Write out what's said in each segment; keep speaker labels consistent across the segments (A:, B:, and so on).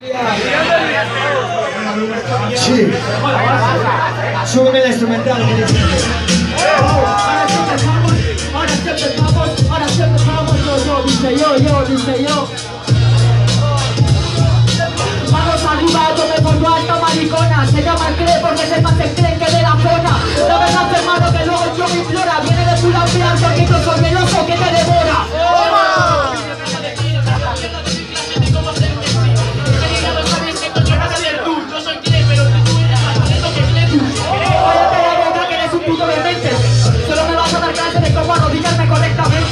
A: Sí. Súbeme la instrumental, que.
B: Ahora sí empezamos, ahora sí empezamos, yo, yo, dice yo, yo, dice yo. Manos arriba, tome por lo alto, maricona. Se llama cree porque se pase creen que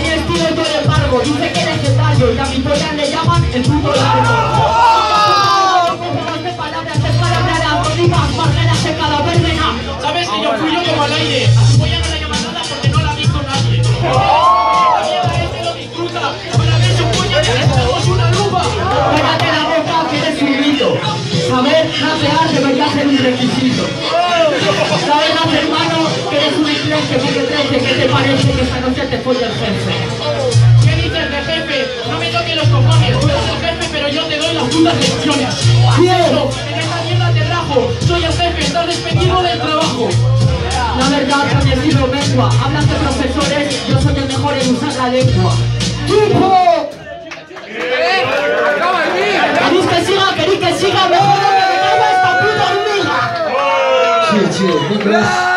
B: mi estilo yo le embargo, dice que es legendario y a mi polla le llaman el puto largo. De.
C: ¿Sabes que yo fui yo como al aire? A tu polla no le llaman nada porque no la ha visto nadie. La mierda este lo disfruta. Para ver su polla una lupa.
B: Cállate la boca que eres un mito. Saber rapear debería ser un requisito. Eres un inglés que mide 13? ¿Qué te parece que esta noche te folla el jefe?
C: ¿Qué dices de jefe? No me toques los cojones. Tú eres el jefe, pero yo te doy las putas lecciones. En esta mierda te rajo. Soy el jefe, estás despedido del trabajo.
B: La verdad que mi estilo mengua Hablas de profesores, yo soy el mejor en usar la lengua ¡Tipo! ¿Queréis que siga? ¿Queréis que siga? ¡Mejor que me esta puta hormiga!
A: Chill, chill. Nicolás.